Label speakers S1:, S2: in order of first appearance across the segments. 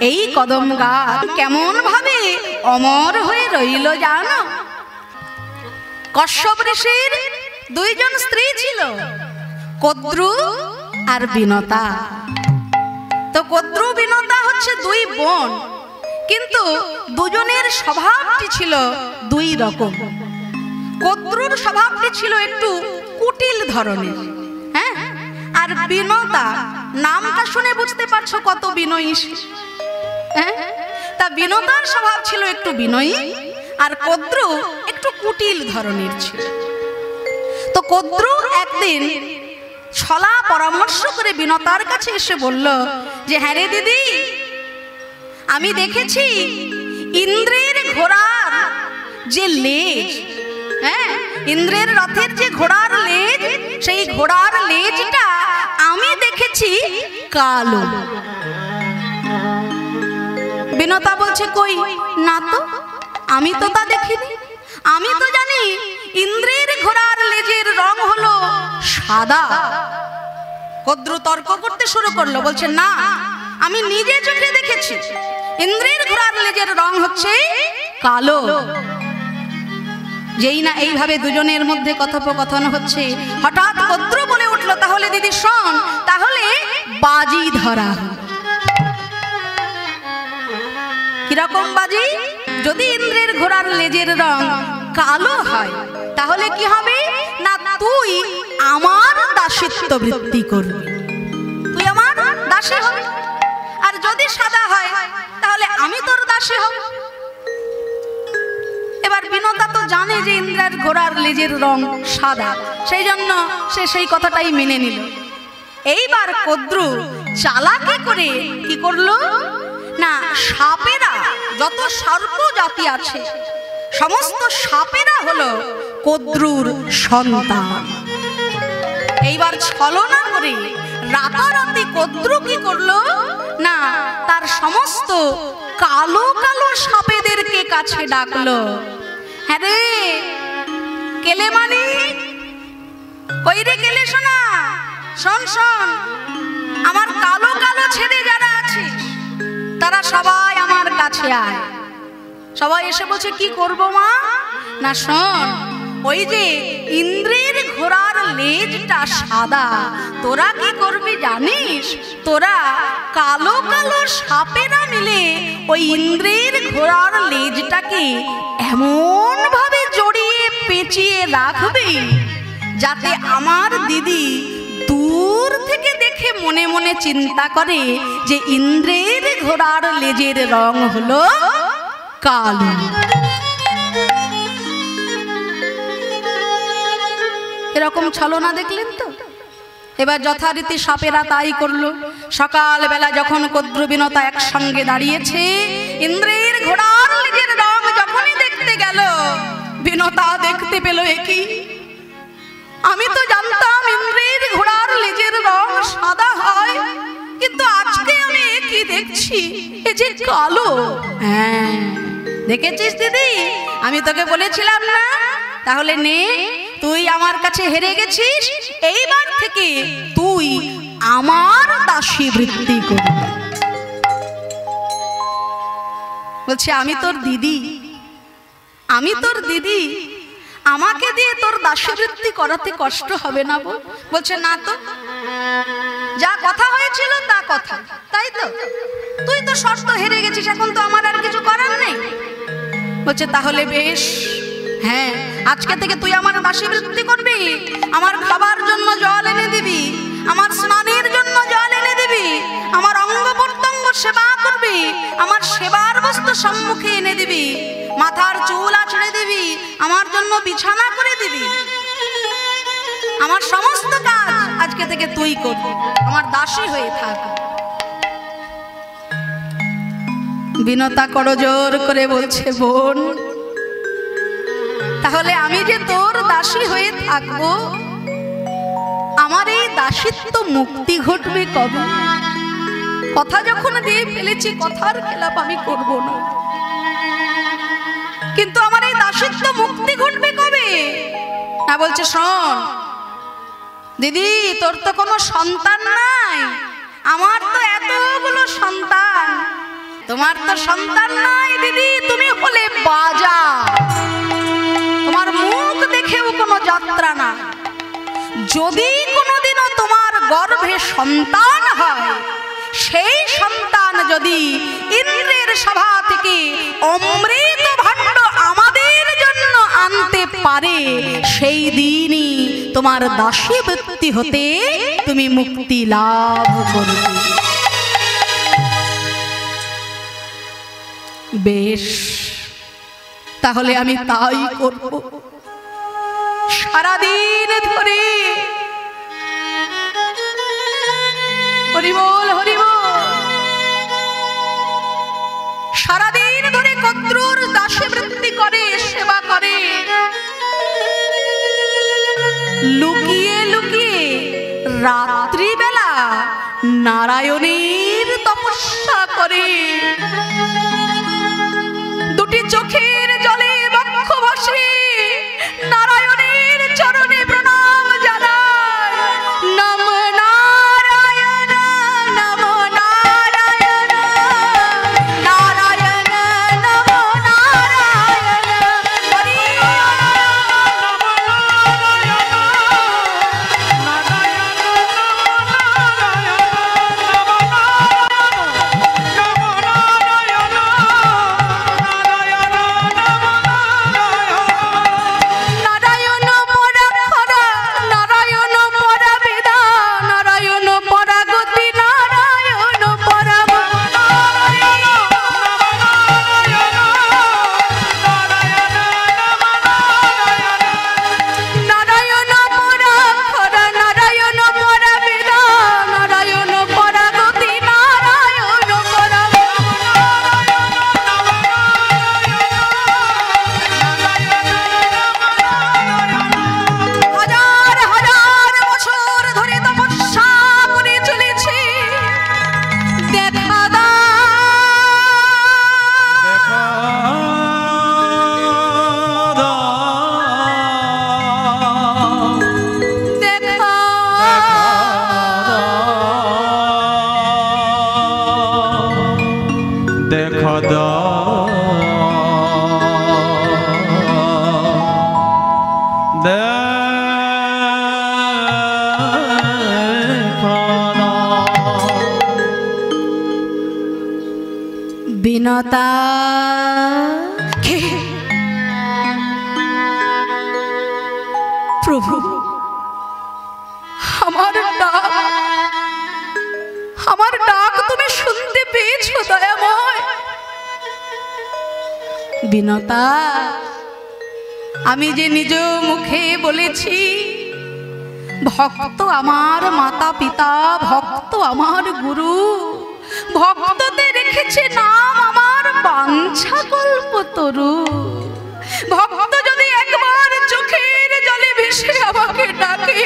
S1: এই কদম গাছ কেমন ভাবে অমর হয়ে রইল জানো? কশ্যপ ঋষির দুইজন স্ত্রী ছিল, কদ্রু আর বিনতা। তো কদ্রু বিনতা হচ্ছে দুই বোন, কিন্তু দুজনের স্বভাবটি ছিল দুই রকম। কদ্রুর স্বভাবটি ছিল একটু কুটিল ধরনের হ্যাঁ? আর বিনতা, নামটা শুনে বুঝতে পারছ কত বিনয়ী। তা বিনতার স্বভাব ছিল একটু বিনয়ী, আর কদ্রু একটু কুটিল ধরনের ছিল। তো কদ্রু একদিন ছলা পরামর্শ করে বিনতার কাছে এসে বলল যে হ্যাঁ রে দিদি, আমি দেখেছি ইন্দ্রের ঘোড়ার যে লেজ হ্যাঁ ইন্দ্রের রথের যে ঘোড়ার লেজ, সেই ঘোড়ার লেজটা আমি দেখেছি কালো। বিনতা বলছে, কই? না তো, আমি তো তা দেখিনি। আমি তো জানি ইন্দ্রের ঘোড়ার লেজের রং হলো সাদা। কদ্র তর্ক করতে শুরু করল, বলছে, না, আমি নিজে চোখে দেখেছি। ইন্দ্রের ঘোড়ার লেজের রং হচ্ছে কালো। যেই না এইভাবে দুজনের মধ্যে কথোপকথন হচ্ছে, হঠাৎ কদ্র বলে উঠল, তাহলে দিদি শোন, তাহলে বাজি ধরা হলো। কীরকম বাজি? যদি ইন্দ্রের ঘোড়ার লেজের রং কালো হয়, তাহলে কি হবে? না, তুই আমার দাসিত্ব বৃত্তি করবি। তুই আমার দাসী হবে। আর যদি সাদা হয়, তাহলে আমি তোর দাসী হব। এবার বিনোদা তো জানে যে ইন্দ্রের ঘোড়ার লেজের রং সাদা। সেই জন্য সে সেই কথাটাই মেনে নিল। এইবার কদ্রু চালাকি করে কি করল? না, সাপেরা যত সর্প জাতি আছে, সমস্ত সাপেরা হলো কদ্রুর সন্তান। এইবার ছলনা করে, রাতারাতি কদ্রু কি করল? না, তার সমস্ত কালো কালো সাপেদেরকে কাছে ডাকলো। হ্যাঁ রে, কেলে মানে? ওই রে কেলে শোনা শোন শোন, আমার কালো কালো ছেড়ে যারা তারা সবাই আমার কাছে আয়। সবাই এসে বলছে, কি করব মা? না, শোন, ওই যে ইন্দ্রের ঘোড়ার লেজটা সাদা, তোরা কি করবি জানিস? তোরা কালো কালো সাপেরা মিলে ওই ইন্দ্রের ঘোড়ার লেজটাকে এমন ভাবে জড়িয়ে পেঁচিয়ে রাখবি, যাতে আমার দিদি দূর থেকে দেখে মনে মনে চিন্তা করে যে ইন্দ্রের ঘোড়ার লেজের রং হলো কালো। এরকম ছলনা দেখলেন তো? এবার যথারীতি সাপেরা তাই করল। সকালবেলা যখন কদ্রবিনতা একসঙ্গে দাঁড়িয়েছে, ইন্দ্রের ঘোড়ার লেজের রং যখনই দেখতে গেল, বিনতা দেখতে পেল একই আমি তো জানতাম ইন্দ্রের ঘোড়ার লেজের রং সাদা হয়। কিন্তু আজকে আমি কি দেখছি? এ যে কালো। হ্যাঁ। দেখেছিস দিদি? আমি তোকে বলেছিলাম না? তাহলে নে, তুই আমার কাছে হেরে গেছিস। এইবার থেকে তুই আমার দাসী বৃত্তি করবি। বলছে, আমি তোর দিদি। আমি তোর দিদি। আমাকে দিয়ে তোর দাসবৃত্তি করাতে কষ্ট হবে না বল বলছে, না তো। যা কথা হয়েছিল তা কথা, তাই তো? তুই তো শর্ত হেরে গেছিস, এখন তো আমার আর কিছু করার নেই। বলছে, তাহলে বেশ। হ্যাঁ আজকে থেকে তুই আমার দাসবৃত্তি করবি, আমার খাবার জন্য জল এনে দিবি, আমার স্নানের সেবা করবি, আমার সেবার বস্তু সম্মুখে এনে দিবি, মাথার চুল আছড়ে দিবি, আমার জন্য বিছানা করে দিবি। আমার সমস্ত কাজ আজকে থেকে তুই করবি, আমার দাসী হয়ে থাক। বিনতা করজোর করে বলছে, বোন, তাহলে আমি যে তোর দাসী হয়ে থাকব, আমার এই দাসিত্ব মুক্তি ঘটবে কবে? কথা যখন দিয়ে ফেলেছি, কথার খেলাপ আমি করব না। কিন্তু আমার এই দাসিত্ব মুক্তি ঘটবে কবে? না বলছে, শোন, দিদি, তোর তো কোনো সন্তান নাই। আমার তো এতগুলো সন্তান। তোমার তো সন্তান নাই, দিদি, তুমি হলে বাজা তোমার মুখ দেখেও কোনো যাত্রা না। যদি কোনোদিনও তোমার গর্ভে সন্তান হয় সেই সন্তান যদি ইন্দ্রের সভা থেকে অমৃত ভাণ্ড আমাদের জন্য আনতে পারে, সেই দিনই তোমার দাসী বৃত্তি হতে তুমি মুক্তি লাভ করবে। বেশ, তাহলে আমি তাই করব। সারাদিন ধরে সারাদিন ধরে কদ্রুর দাসে বৃত্তি করে, সেবা করে। লুকিয়ে লুকিয়ে রাত্রিবেলা নারায়ণের তপস্যা করে। দুটি চোখের কে? প্রভু, আমার ডাক আমার ডাক তুমি শুনতে পেয়েছ দয়াময় বিনতা, আমি যে নিজ মুখে বলেছি, ভক্ত আমার মাতা পিতা ভক্ত আমার গুরু ভক্ততে রেখেছে আমার বাঞ্ছা কল্প তরু। ভক্ত যদি একবার চোখের জলে ভেসে আমাকে ডাকে,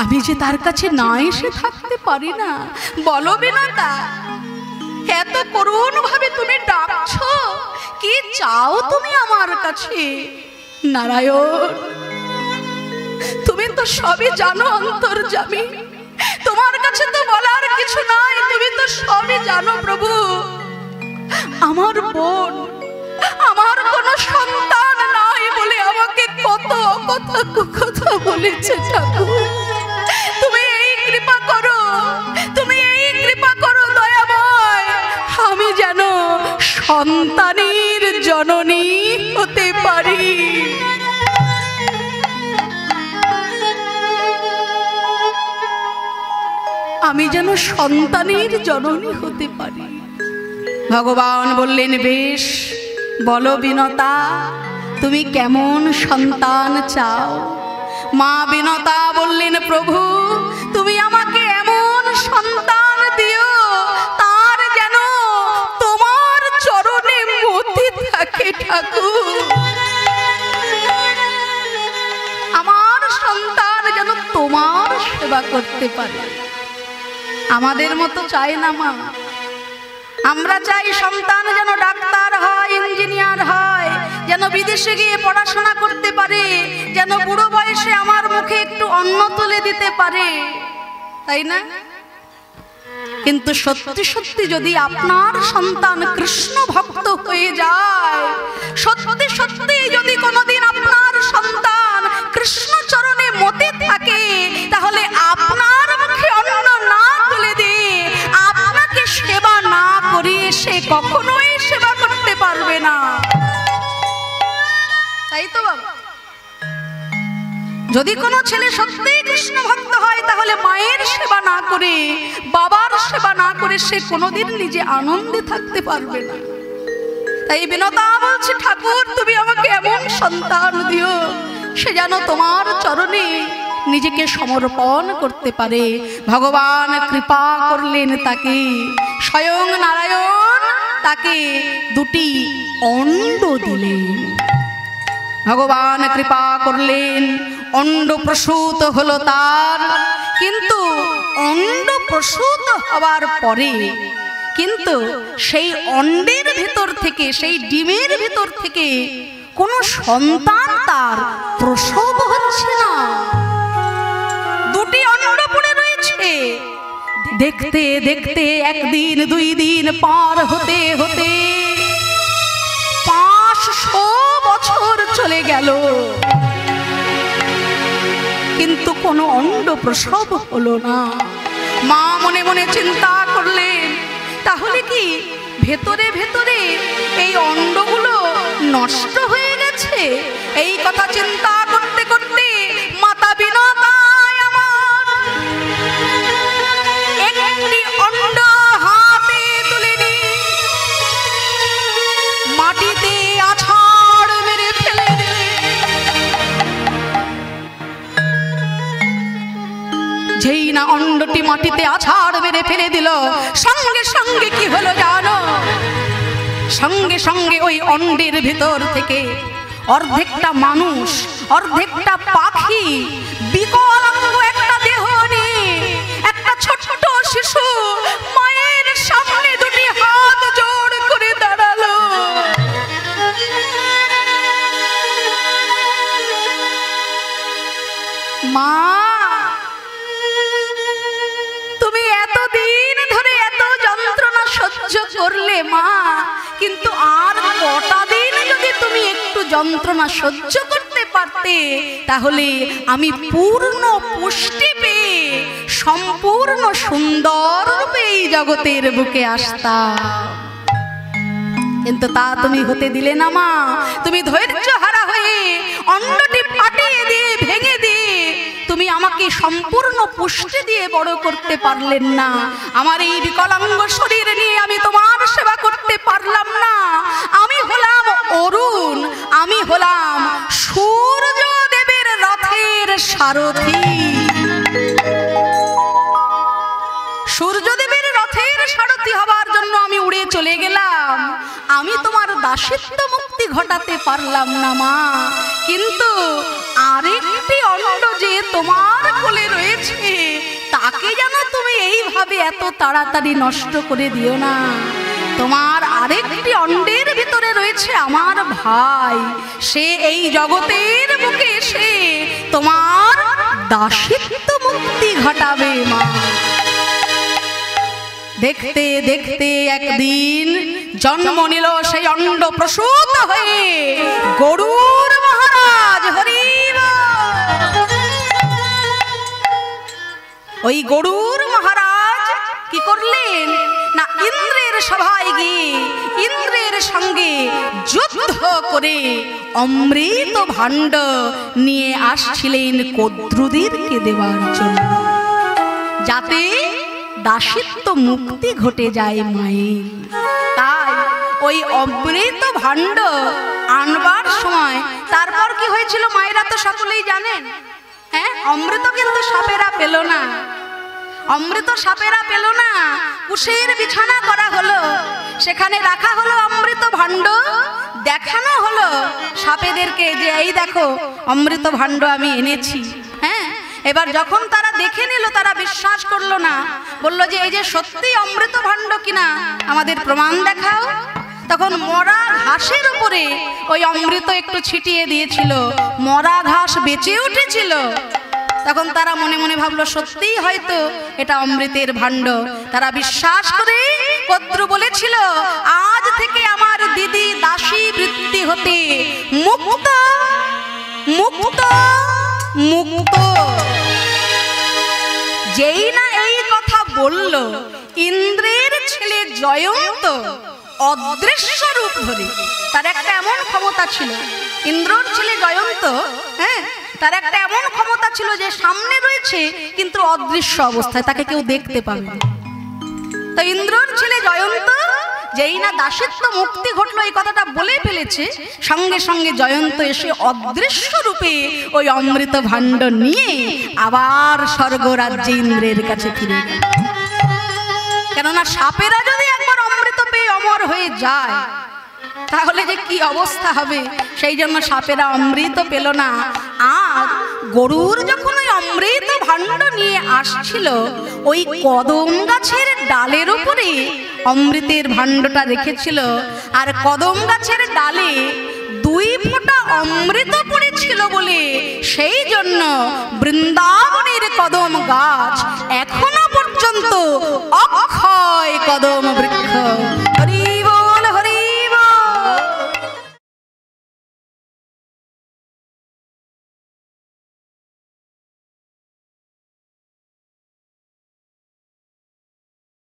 S1: আমি যে তার কাছে না এসে থাকতে পারি না। বলো বিনাতা, এত করুণ ভাবে তুমি ডাকছো, কি চাও তুমি আমার কাছে? নারায়ণ, তুমি তো সবই জানো অন্তর্জামী তোমার কাছে তো বলার কিছু নাই, তুমি তো সবই জানো প্রভু। আমার বোন, আমার কোনো সন্তান নাই বলে আমাকে কত কথা কথা বলেছে ঠাকুর। তুমি এই কৃপা করো, তুমি এই কৃপা করো দয়াময়। আমি যেন সন্তানের জননী হতে পারি। আমি যেন সন্তানের জননী হতে পারি। ভগবান বললেন, বেশ, বলো বিনতা, তুমি কেমন সন্তান চাও? মা বিনতা বললেন, প্রভু, তুমি আমাকে এমন সন্তান দিও, তার যেন তোমার চরণে মতি থাকে ঠাকুর। আমার সন্তান যেন তোমার সেবা করতে পারে। আমাদের মতো চাই না মা। আমরা চাই সন্তান যেন ডাক্তার হয়, ইঞ্জিনিয়ার হয়, যেন বিদেশে গিয়ে পড়াশোনা করতে পারে, যেন বুড়ো বয়সে আমার মুখে একটু অন্ন তুলে দিতে পারে। তাই না? কিন্তু সত্যি সত্যি যদি আপনার সন্তান কৃষ্ণ ভক্ত হয়ে যায়, সত্যি সত্যি যদি কোনোদিন আপনার সন্তান কৃষ্ণ চরণে মতে থাকে, তাহলে আপনার সে কখনোই সেবা করতে পারবে না। তাই তো বাবা। যদি কোনো ছেলে সত্যিই কৃষ্ণ ভক্ত হয়, তাহলে মায়ের সেবা না করে, বাবার সেবা না করে সে কোনোদিন নিজে আনন্দে থাকতে পারবে না। তাই বিনতা বলছে, ঠাকুর, তুমি আমাকে এমন সন্তান দিও, সে যেন তোমার চরণে নিজেকে সমর্পণ করতে পারে। ভগবান কৃপা করলেন তাকে। স্বয়ং নারায়ণ তাকে দুটি অণ্ড দিলেন। ভগবান কৃপা করলেন। অণ্ড প্রসূত হলো তার। কিন্তু অণ্ড প্রসূত হওয়ার পরে, কিন্তু সেই অণ্ডের ভিতর থেকে, সেই ডিমের ভিতর থেকে কোনো সন্তান তার প্রসব হচ্ছে না। রয়েছে দেখতে দেখতে একদিন, দুই দিন পার হতে হতে পাঁচশো বছর চলে গেল। কিন্তু কোনো অণ্ড প্রসব হলো না। মা মনে মনে চিন্তা করলেন, তাহলে কি ভেতরে ভেতরে এই অন্ডগুলো নষ্ট হয়ে গেছে? এই কথা চিন্তা যেই না অন্ডটি মাটিতে আছাড় মেরে ফেলে দিল, সঙ্গে সঙ্গে কি হলো জানো? সঙ্গে সঙ্গে ওই অন্ডের ভিতর থেকে অর্ধেকটা মানুষ, অর্ধেকটা পাখি বিকলাঙ্গ একটা দেহ নিয়ে একটা ছোট্ট শিশু মায়ের সামনে দুটি হাত জোড় করে দাঁড়াল। মা করলে মা, কিন্তু আর কটা দিন যদি তুমি একটু যন্ত্রণা সহ্য করতে পারতে, তাহলে আমি পূর্ণ পুষ্টি পেয়ে সম্পূর্ণ সুন্দর রূপে এই জগতের বুকে আসতাম। কিন্তু তা তুমি হতে দিলে না মা। তুমি ধৈর্য হারা হয়ে অন্নটি আমাকে সম্পূর্ণ পুষ্টি দিয়ে বড় করতে পারলেন না। আমার এই বিকলাঙ্গ শরীর নিয়ে আমি তোমার সেবা করতে পারলাম না। আমি হলাম অরুণ, আমি হলাম সূর্য দেবের রথের সারথী। সূর্যদেবের রথের সারথি হবার জন্য আমি উড়ে চলে গেলাম। আমি তোমার দাসিত্ব মুক্তি ঘটাতে পারলাম না মা। কিন্তু আরেকটি অণ্ড যে তোমার তাকে যেন তুমি এইভাবে এত তাড়াতাড়ি নষ্ট করে দিও না। তোমার আরেকটি অণ্ডের ভিতরে রয়েছে আমার ভাই। সে এই জগতের বুকে এসে তোমার দাসিত্ব মুক্তি ঘটাবে মা। দেখতে দেখতে একদিন জন্ম নিল সেই অণ্ড প্রসূত হয়ে গরুর ওই গরুর মহারাজ কি করলেন? না, ইন্দ্রের সভায় গিয়ে ইন্দ্রের সঙ্গে যুদ্ধ করে অমৃত ভাণ্ড নিয়ে আসছিলেন কদ্রুদেরকে দেওয়ার জন্য। যাতে দাসিত্ব মুক্তি ঘটে যায় মায়ের। তাই ওই অমৃত ভাণ্ড আনবার সময় তারপর কি হয়েছিল? মায়েরা তো সকলেই জানেন। হ্যাঁ অমৃত কিন্তু সাপেরা পেল না। অমৃত সাপেরা পেল না। কুশের বিছানা করা হলো। সেখানে রাখা হলো অমৃত ভাণ্ড। দেখানো হলো সাপেদেরকে যে, এই দেখো, অমৃত ভাণ্ড আমি এনেছি। হ্যাঁ? এবার যখন তারা দেখে নিল, তারা বিশ্বাস করল না। বলল যে, এই যে সত্যি অমৃত ভাণ্ড কিনা, আমাদের প্রমাণ দেখাও। তখন মরা ঘাসের উপরে ওই অমৃত একটু ছিটিয়ে দিয়েছিল। মরা ঘাস বেঁচে উঠেছিল। তখন তারা মনে মনে ভাবলো, সত্যিই হয়তো এটা অমৃতের ভাণ্ড। তারা বিশ্বাস করে কদ্রু বলেছিল, আজ থেকে আমার দিদি দাসী বৃত্তি হতে মুক্ত মুক্ত মুক্ত। যেই না এই কথা বলল, ইন্দ্রের ছেলে জয়ন্ত অদৃশ্য রূপ ধরে। তার একটা এমন ক্ষমতা ছিল। ইন্দ্রর ছেলে জয়ন্ত হ্যাঁ তার একটা এমন ক্ষমতা ছিল যে সামনে রয়েছে, কিন্তু অদৃশ্য অবস্থায়, তাকে কেউ দেখতে পাবে। তো ইন্দ্রর ছেলে জয়ন্ত, যেই না দাসিত্ব মুক্তি ঘটলো, এই কথাটা বলে ফেলেছে, সঙ্গে সঙ্গে জয়ন্ত এসে অদৃশ্য রূপে ওই অমৃত ভাণ্ড নিয়ে আবার স্বর্গরাজ্যে ইন্দ্রের কাছে ফিরে কেননা সাপেরা যদি একবার অমৃত পেয়ে অমর হয়ে যায়, তাহলে যে কি অবস্থা হবে সেই জন্য সাপেরা অমৃত পেল না। আর গরুর যখন ওই অমৃত ভাণ্ড নিয়ে আসছিল, ওই কদম গাছের ডালের উপরে অমৃতের ভাণ্ডটা রেখেছিল। আর কদম গাছের ডালে দুই ফোঁটা অমৃত পড়েছিল বলে সেই জন্য বৃন্দাবনের কদম গাছ এখনও পর্যন্ত অক্ষ